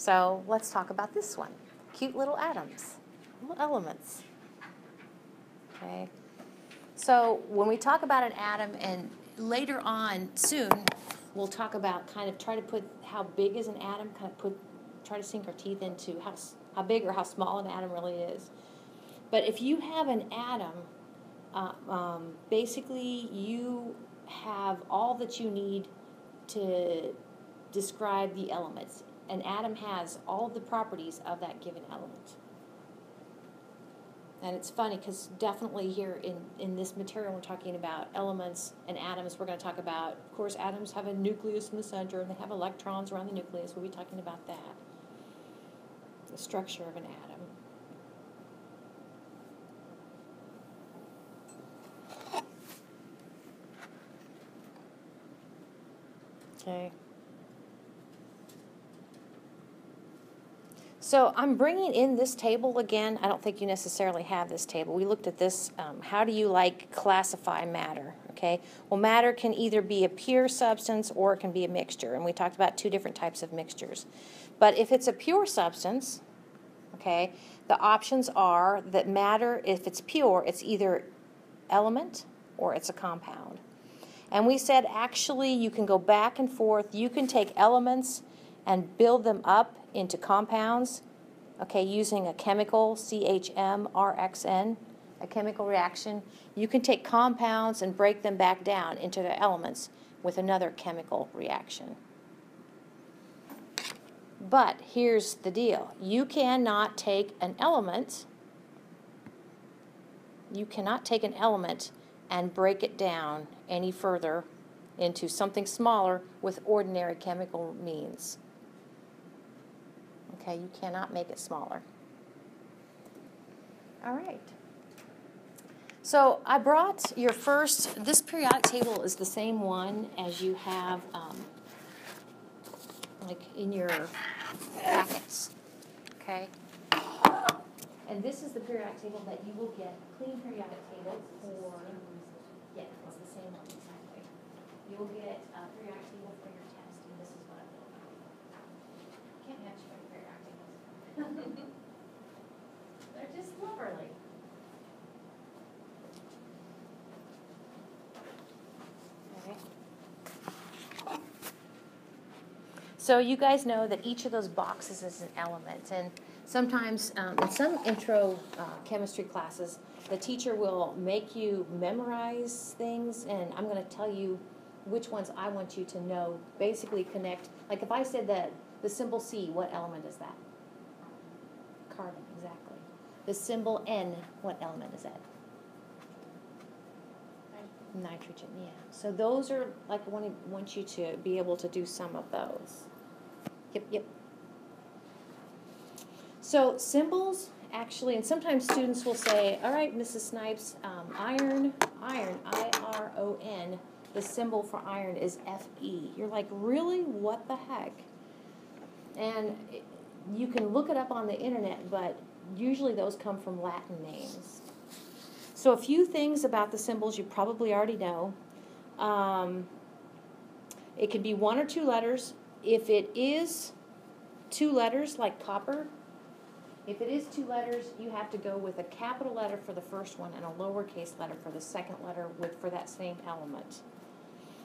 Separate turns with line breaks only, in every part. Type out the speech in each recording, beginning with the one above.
So let's talk about this one. Cute little atoms, little elements. Okay. So when we talk about an atom, and later on soon, we'll talk about kind of try to put how big is an atom, kind of put try to sink our teeth into how how big or how small an atom really is. But if you have an atom, uh, um, basically you have all that you need to describe the elements. An atom has all the properties of that given element. And it's funny because definitely here in, in this material we're talking about elements and atoms. We're going to talk about, of course, atoms have a nucleus in the center and they have electrons around the nucleus. We'll be talking about that. The structure of an atom. Okay. So I'm bringing in this table again. I don't think you necessarily have this table. We looked at this. Um, how do you like classify matter? Okay. Well, matter can either be a pure substance or it can be a mixture, and we talked about two different types of mixtures. But if it's a pure substance, okay, the options are that matter, if it's pure, it's either element or it's a compound. And we said actually you can go back and forth. You can take elements and build them up into compounds, okay, using a chemical, CHMRXN, a chemical reaction. You can take compounds and break them back down into their elements with another chemical reaction. But here's the deal you cannot take an element, you cannot take an element and break it down any further into something smaller with ordinary chemical means. Okay, you cannot make it smaller. All right. So I brought your first, this periodic table is the same one as you have um, like in your packets. Okay? And this is the periodic table that you will get, clean periodic table for yeah, it's the same one, exactly. You'll get a periodic table for your test, and this is what it will Can't match my periodic tables. They're just lovely. So you guys know that each of those boxes is an element, and sometimes um, in some intro uh, chemistry classes, the teacher will make you memorize things, and I'm going to tell you which ones I want you to know. Basically, connect. Like if I said that the symbol C, what element is that? Carbon, exactly. The symbol N, what element is that? Nitrogen, yeah. So those are like I want want you to be able to do some of those. Yep, yep. So symbols actually, and sometimes students will say, all right, Mrs. Snipes, um, iron, iron, I-R-O-N, the symbol for iron is Fe. You're like, really? What the heck? And you can look it up on the internet, but usually those come from Latin names. So a few things about the symbols you probably already know. Um, it could be one or two letters. If it is two letters, like copper, if it is two letters, you have to go with a capital letter for the first one and a lowercase letter for the second letter with for that same element.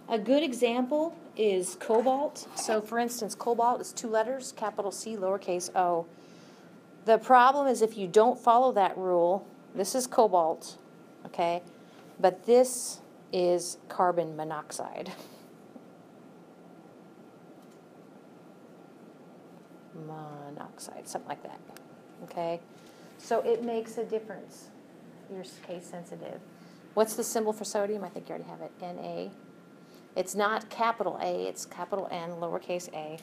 A good example is cobalt. So, for instance, cobalt is two letters, capital C, lowercase o. The problem is if you don't follow that rule, this is cobalt, okay, but this is carbon monoxide. Monoxide, something like that. Okay? So it makes a difference. You're case sensitive. What's the symbol for sodium? I think you already have it. Na. It's not capital A, it's capital N, lowercase a.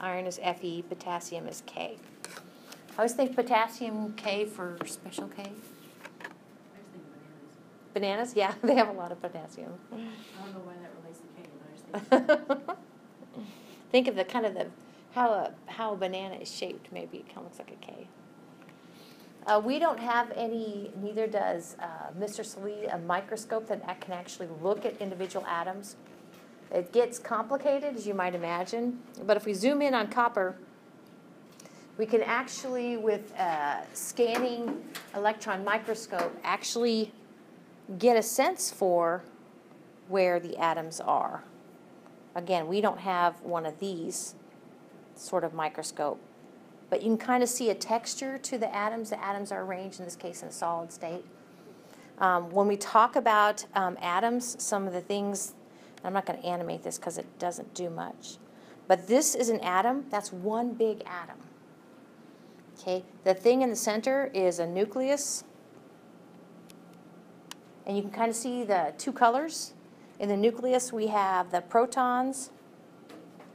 Iron is Fe, potassium is K. I always think potassium K for special K. Bananas, yeah, they have a lot of potassium.
I don't know why that relates to K, but I
think. think of the kind of the how a how a banana is shaped. Maybe it kind of looks like a K. Uh, we don't have any, neither does uh, Mr. Salee, a microscope that can actually look at individual atoms. It gets complicated, as you might imagine, but if we zoom in on copper, we can actually, with a scanning electron microscope, actually get a sense for where the atoms are. Again, we don't have one of these sort of microscope, but you can kind of see a texture to the atoms. The atoms are arranged, in this case, in a solid state. Um, when we talk about um, atoms, some of the things, I'm not going to animate this because it doesn't do much, but this is an atom. That's one big atom. Okay, the thing in the center is a nucleus, and you can kind of see the two colors. In the nucleus, we have the protons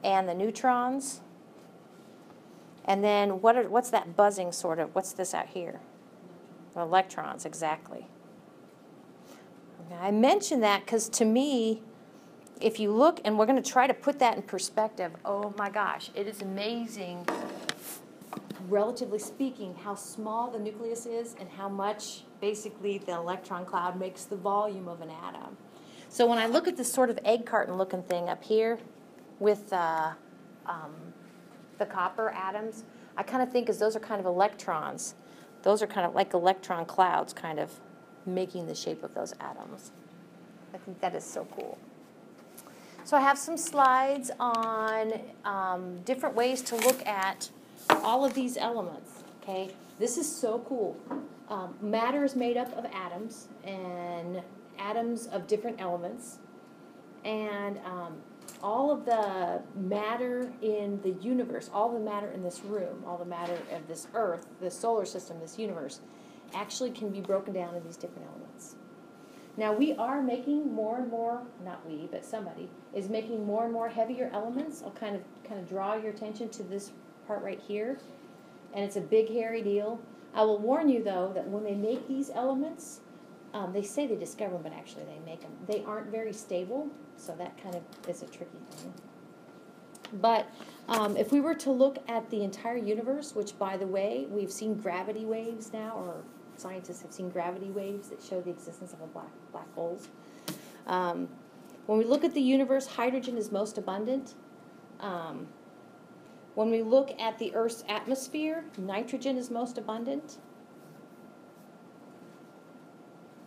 and the neutrons. And then what are, what's that buzzing sort of? What's this out here? Electrons, exactly. I mention that because to me, if you look, and we're going to try to put that in perspective, oh my gosh, it is amazing, relatively speaking, how small the nucleus is and how much basically the electron cloud makes the volume of an atom. So when I look at this sort of egg carton looking thing up here with uh, um, the copper atoms, I kind of think as those are kind of electrons. Those are kind of like electron clouds, kind of making the shape of those atoms. I think that is so cool. So I have some slides on um, different ways to look at all of these elements. Okay, this is so cool. Um, matter is made up of atoms and atoms of different elements, and um, all of the matter in the universe, all the matter in this room, all the matter of this Earth, the solar system, this universe, actually can be broken down in these different elements. Now we are making more and more, not we, but somebody is making more and more heavier elements. I'll kind of kind of draw your attention to this part right here. And it's a big hairy deal. I will warn you though that when they make these elements, um, they say they discover them, but actually they make them. They aren't very stable, so that kind of is a tricky thing. But um, if we were to look at the entire universe, which by the way, we've seen gravity waves now, or scientists have seen gravity waves that show the existence of a black black holes. Um, when we look at the universe, hydrogen is most abundant. Um, when we look at the Earth's atmosphere, nitrogen is most abundant.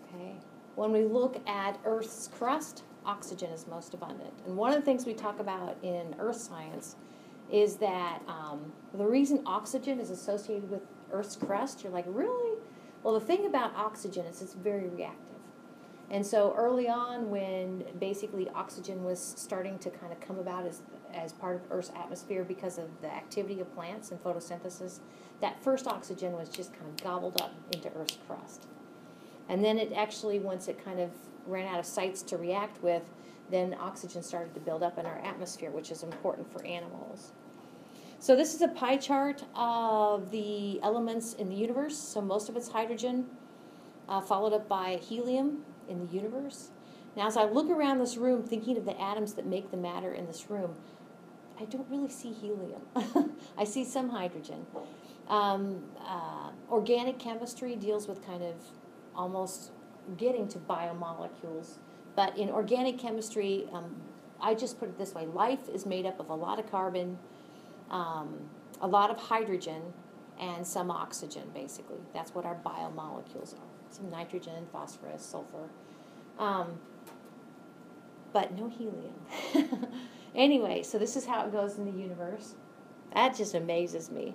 Okay. When we look at Earth's crust, oxygen is most abundant. And one of the things we talk about in earth science is that um, the reason oxygen is associated with Earth's crust, you're like, really? Well, the thing about oxygen is it's very reactive. And so early on, when basically oxygen was starting to kind of come about as, as part of Earth's atmosphere because of the activity of plants and photosynthesis, that first oxygen was just kind of gobbled up into Earth's crust. And then it actually, once it kind of ran out of sites to react with, then oxygen started to build up in our atmosphere, which is important for animals. So this is a pie chart of the elements in the universe. So most of it's hydrogen, uh, followed up by helium in the universe. Now, as I look around this room, thinking of the atoms that make the matter in this room, I don't really see helium. I see some hydrogen. Um, uh, organic chemistry deals with kind of almost getting to biomolecules. But in organic chemistry, um, I just put it this way life is made up of a lot of carbon, um, a lot of hydrogen, and some oxygen, basically. That's what our biomolecules are some nitrogen, phosphorus, sulfur. Um, but no helium. anyway, so this is how it goes in the universe. That just amazes me,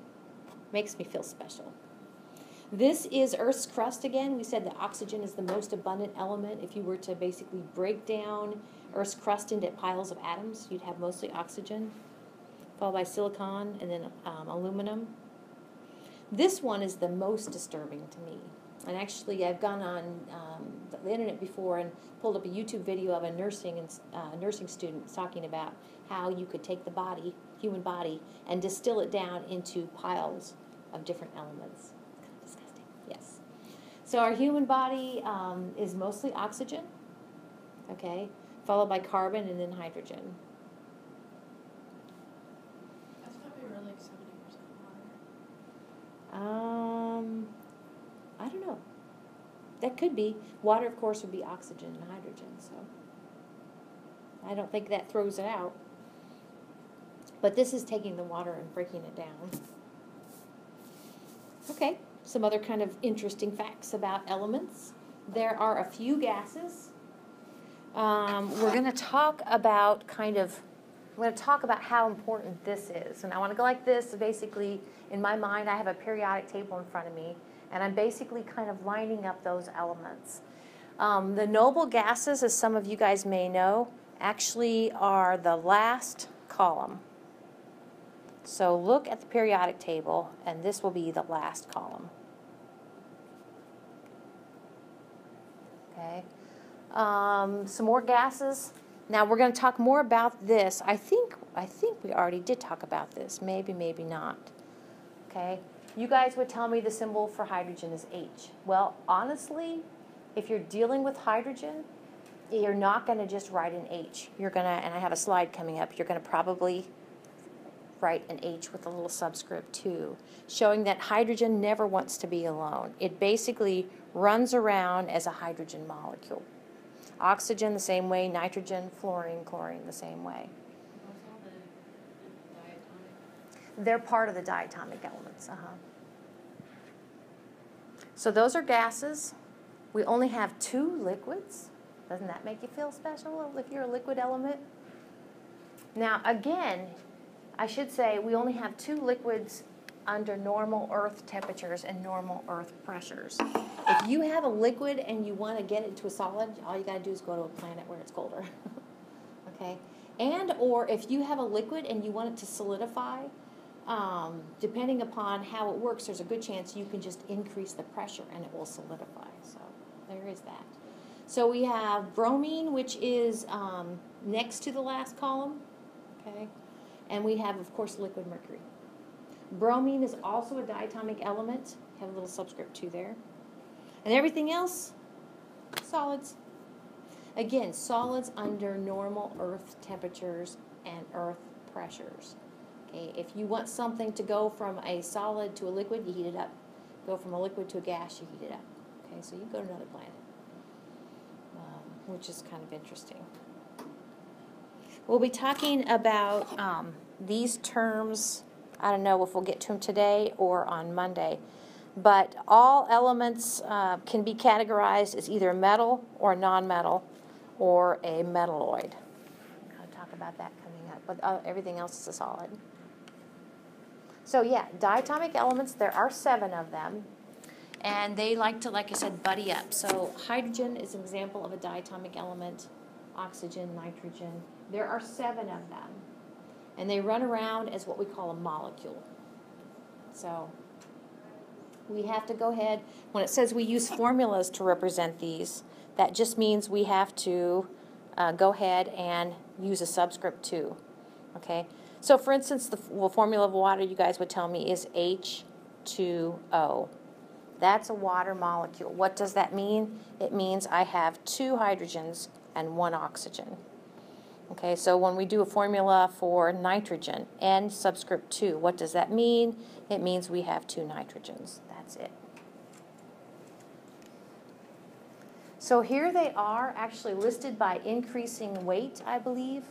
makes me feel special. This is Earth's crust again. We said that oxygen is the most abundant element. If you were to basically break down Earth's crust into piles of atoms, you'd have mostly oxygen, followed by silicon and then um, aluminum. This one is the most disturbing to me. And actually, I've gone on um, the internet before and pulled up a YouTube video of a nursing and uh, nursing student talking about how you could take the body, human body, and distill it down into piles of different elements. So our human body um, is mostly oxygen, okay, followed by carbon and then hydrogen.
That's probably really like seventy percent water.
Um, I don't know. That could be. Water, of course, would be oxygen and hydrogen, so I don't think that throws it out. But this is taking the water and breaking it down. Okay, some other kind of interesting facts about elements. There are a few gases. Um, we're going to talk about kind of, we're going to talk about how important this is. And I want to go like this. Basically, in my mind, I have a periodic table in front of me, and I'm basically kind of lining up those elements. Um, the noble gases, as some of you guys may know, actually are the last column. So look at the periodic table, and this will be the last column. Okay. Um, some more gases. Now we're going to talk more about this. I think I think we already did talk about this. Maybe, maybe not. Okay. You guys would tell me the symbol for hydrogen is H. Well, honestly, if you're dealing with hydrogen, you're not going to just write an H. You're going to, and I have a slide coming up, you're going to probably write an H with a little subscript too, showing that hydrogen never wants to be alone. It basically runs around as a hydrogen molecule. Oxygen the same way, nitrogen, fluorine, chlorine the same way. They're part of the diatomic elements. Uh-huh. So those are gases. We only have two liquids. Doesn't that make you feel special if you're a liquid element? Now, again, I should say we only have two liquids under normal earth temperatures and normal earth pressures. If you have a liquid and you want to get it to a solid, all you got to do is go to a planet where it's colder. okay? And or if you have a liquid and you want it to solidify, um, depending upon how it works, there's a good chance you can just increase the pressure and it will solidify. So there is that. So we have bromine, which is um, next to the last column, okay? And we have, of course, liquid mercury. Bromine is also a diatomic element. Have a little subscript 2 there. And everything else, solids. Again, solids under normal earth temperatures and earth pressures. Okay, if you want something to go from a solid to a liquid, you heat it up. Go from a liquid to a gas, you heat it up. Okay, so you go to another planet, um, which is kind of interesting. We'll be talking about um, these terms. I don't know if we'll get to them today or on Monday. But all elements uh, can be categorized as either metal or nonmetal or a metalloid. I'll talk about that coming up. But uh, everything else is a solid. So, yeah, diatomic elements, there are seven of them. And they like to, like I said, buddy up. So, hydrogen is an example of a diatomic element, oxygen, nitrogen. There are seven of them. And they run around as what we call a molecule. So, we have to go ahead, when it says we use formulas to represent these, that just means we have to uh, go ahead and use a subscript 2. Okay? So, for instance, the well, formula of water you guys would tell me is H2O. That's a water molecule. What does that mean? It means I have two hydrogens and one oxygen. Okay, so when we do a formula for nitrogen, N subscript 2, what does that mean? It means we have two nitrogens. That's it. So here they are, actually listed by increasing weight, I believe.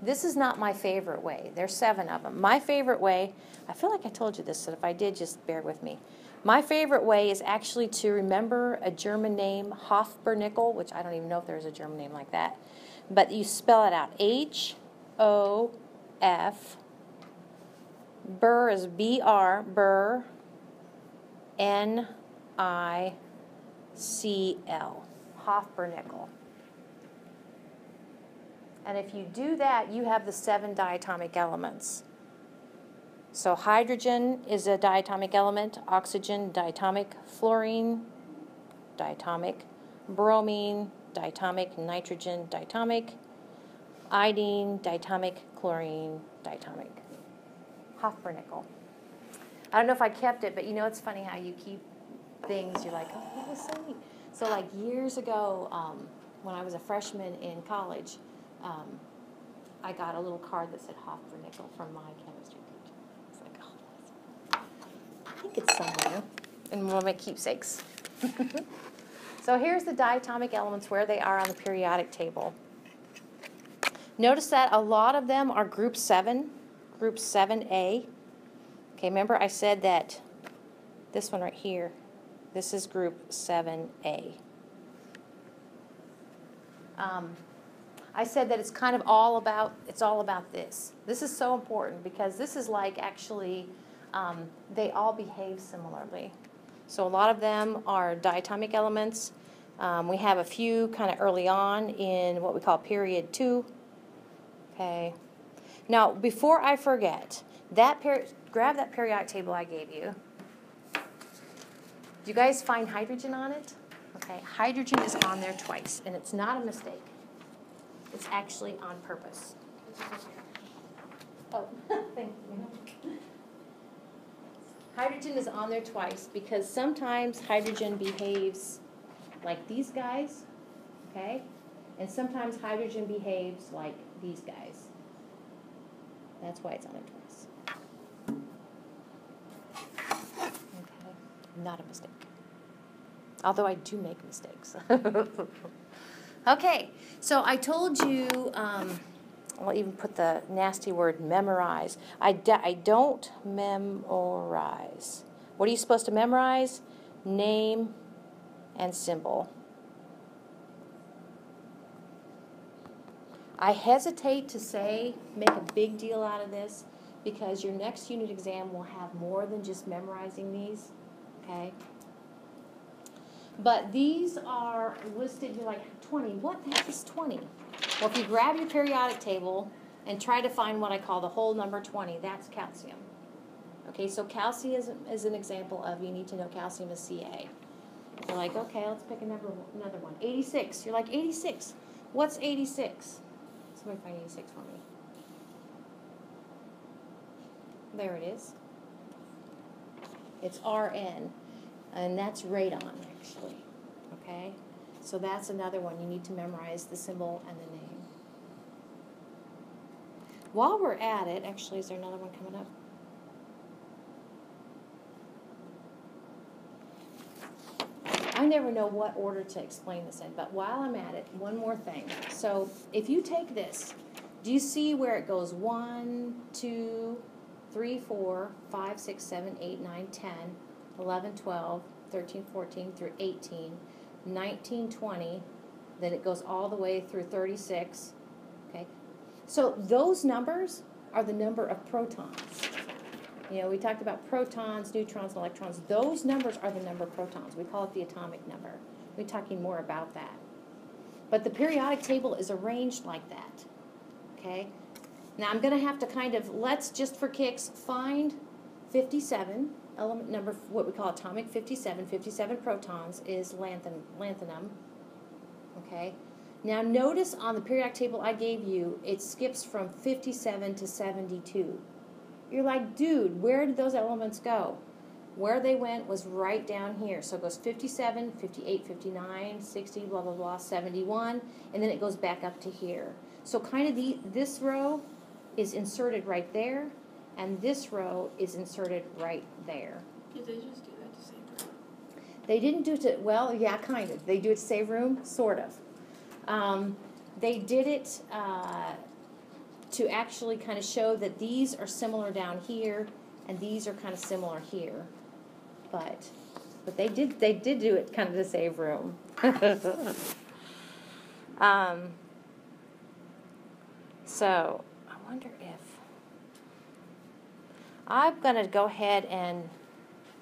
This is not my favorite way. There's seven of them. My favorite way, I feel like I told you this, so if I did, just bear with me. My favorite way is actually to remember a German name, Hofbernickel, which I don't even know if there's a German name like that. But you spell it out H O F. Burr is B R, Burr, N I C L. Hofbernickel. And if you do that, you have the seven diatomic elements. So hydrogen is a diatomic element, oxygen, diatomic, fluorine, diatomic, bromine, diatomic, nitrogen, diatomic, iodine, diatomic, chlorine, diatomic. Hofbernickel. I don't know if I kept it, but you know it's funny how you keep things. You're like, oh, that was so neat. So like years ago, um, when I was a freshman in college, um, I got a little card that said Hofbernickel from my chemistry teacher. It's like, oh, that's, I think it's somewhere in one of my keepsakes. so here's the diatomic elements where they are on the periodic table. Notice that a lot of them are group 7, group 7A. Okay, remember I said that This one right here, this is group 7A. Um, I said that it's kind of all about, it's all about this. This is so important because this is like actually, um, they all behave similarly. So a lot of them are diatomic elements. Um, we have a few kind of early on in what we call period two. Okay. Now, before I forget, that per- grab that periodic table I gave you. Do you guys find hydrogen on it? Okay, hydrogen is on there twice, and it's not a mistake. It's actually on purpose. Oh, thank you. Hydrogen is on there twice because sometimes hydrogen behaves like these guys, okay? And sometimes hydrogen behaves like these guys. That's why it's on there twice. Okay, not a mistake. Although I do make mistakes. okay, so I told you, um, I'll even put the nasty word memorize. I, d- I don't memorize. What are you supposed to memorize? Name and symbol. I hesitate to say, make a big deal out of this, because your next unit exam will have more than just memorizing these, okay? But these are listed, you're like, 20, what the heck is 20? Well, if you grab your periodic table and try to find what I call the whole number 20, that's calcium. Okay, so calcium is, an example of you need to know calcium is Ca. You're like, okay, let's pick another, another one. 86. You're like, 86. What's 86? Somebody find 86 for me. There it is. It's RN, and that's radon, actually. Okay? So that's another one. You need to memorize the symbol and the name. While we're at it, actually, is there another one coming up? I never know what order to explain this in, but while I'm at it, one more thing. So if you take this, do you see where it goes one, two, three, four, five, six, seven, eight, nine, ten, eleven, twelve, thirteen, fourteen through 18, 19, 20, then it goes all the way through 36. Okay? So those numbers are the number of protons. You know, we talked about protons, neutrons, and electrons. Those numbers are the number of protons. We call it the atomic number. We're talking more about that. But the periodic table is arranged like that. Okay? Now I'm going to have to kind of, let's just for kicks, find 57, element number, what we call atomic 57. 57 protons is lanthan, lanthanum. Okay? Now notice on the periodic table I gave you, it skips from 57 to 72. You're like, dude, where did those elements go? Where they went was right down here. So it goes 57, 58, 59, 60, blah, blah, blah, 71, and then it goes back up to here. So kind of the this row is inserted right there, and this row is inserted right there.
Did they just do that to save room?
They didn't do it to, well, yeah, kind of. They do it to save room, sort of. Um, they did it uh, to actually kind of show that these are similar down here and these are kind of similar here. But but they did they did do it kind of to save room. um, so I wonder if I'm going to go ahead and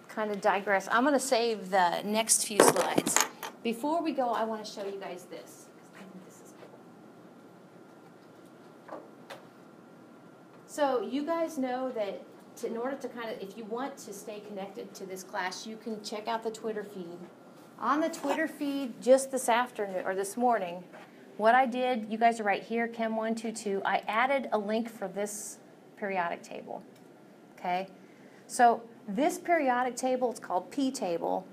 kind of digress. I'm going to save the next few slides. Before we go, I want to show you guys this. So you guys know that to, in order to kind of, if you want to stay connected to this class, you can check out the Twitter feed. On the Twitter feed just this afternoon or this morning, what I did, you guys are right here, Chem122, I added a link for this periodic table. Okay? So this periodic table, it's called P table.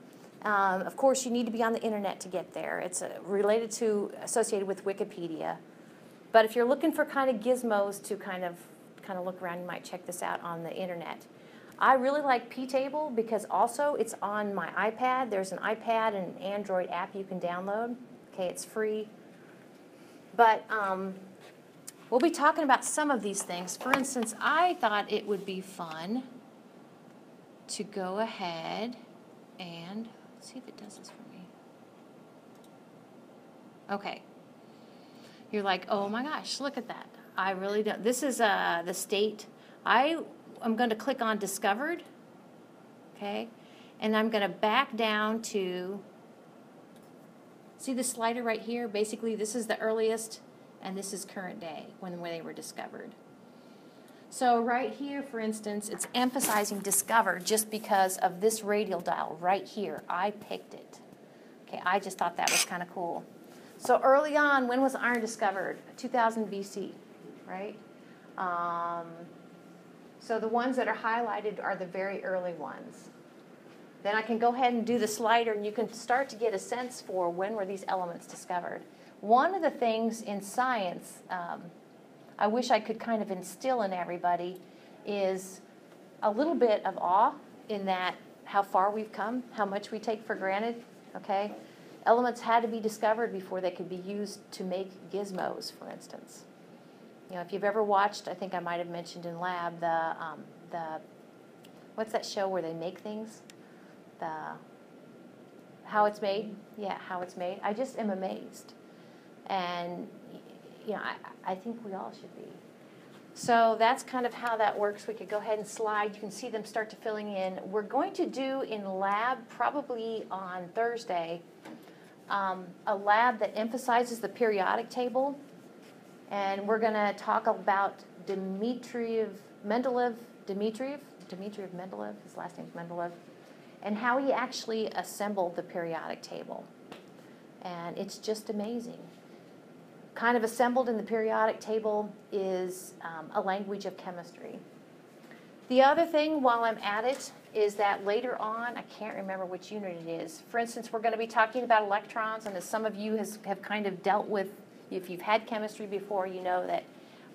Um, of course, you need to be on the internet to get there. It's uh, related to, associated with Wikipedia. But if you're looking for kind of gizmos to kind of kind of look around, you might check this out on the internet. I really like P-Table because also it's on my iPad. There's an iPad and an Android app you can download. Okay, it's free. But um, we'll be talking about some of these things. For instance, I thought it would be fun to go ahead and see if it does this for me. Okay. You're like, oh my gosh, look at that. I really don't. This is uh, the state. I am going to click on discovered. Okay. And I'm going to back down to, see the slider right here? Basically, this is the earliest and this is current day when, when they were discovered. So right here, for instance, it's emphasizing discovered just because of this radial dial right here. I picked it. Okay, I just thought that was kind of cool. So early on, when was iron discovered? 2000 BC, right? Um, so the ones that are highlighted are the very early ones. Then I can go ahead and do the slider, and you can start to get a sense for when were these elements discovered. One of the things in science, um, I wish I could kind of instill in everybody, is a little bit of awe in that how far we've come, how much we take for granted. Okay, elements had to be discovered before they could be used to make gizmos, for instance. You know, if you've ever watched, I think I might have mentioned in lab the um, the what's that show where they make things, the how it's made. Yeah, how it's made. I just am amazed, and you know, I, I think we all should be. So that's kind of how that works. We could go ahead and slide. You can see them start to filling in. We're going to do in lab probably on Thursday um, a lab that emphasizes the periodic table. And we're going to talk about Dmitriev, Mendeleev, Dmitriev, Dmitriev Mendeleev, his last name's Mendeleev, and how he actually assembled the periodic table. And it's just amazing kind of assembled in the periodic table is um, a language of chemistry. The other thing while I'm at it is that later on, I can't remember which unit it is. For instance, we're going to be talking about electrons, and as some of you has, have kind of dealt with, if you've had chemistry before, you know that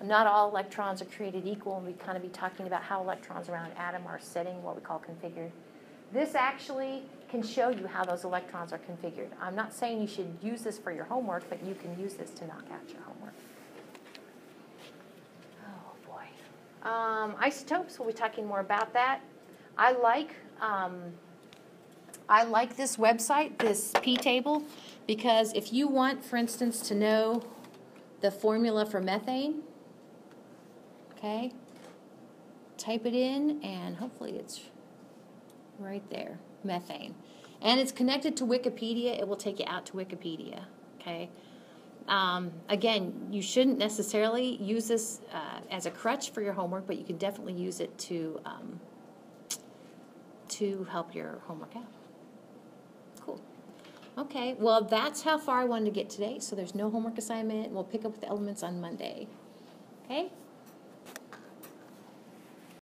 not all electrons are created equal, and we kind of be talking about how electrons around an atom are sitting, what we call configured. This actually can show you how those electrons are configured. I'm not saying you should use this for your homework, but you can use this to knock out your homework. Oh boy. Um, isotopes, we'll be talking more about that. I like, um, I like this website, this p-table, because if you want, for instance, to know the formula for methane, okay, type it in and hopefully it's right there, methane. And it's connected to Wikipedia. It will take you out to Wikipedia, okay? Um, again, you shouldn't necessarily use this uh, as a crutch for your homework, but you can definitely use it to um, to help your homework out. Cool. Okay, well, that's how far I wanted to get today. So there's no homework assignment. We'll pick up with the elements on Monday. Okay?